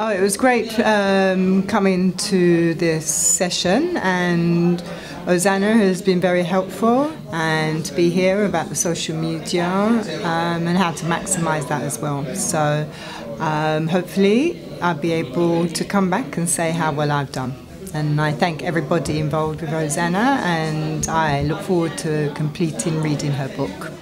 Oh, it was great um, coming to this session, and Ozana has been very helpful, and to be here about the social media um, and how to maximise that as well. So, um, hopefully, I'll be able to come back and say how well I've done. And I thank everybody involved with Ozana, and I look forward to completing reading her book.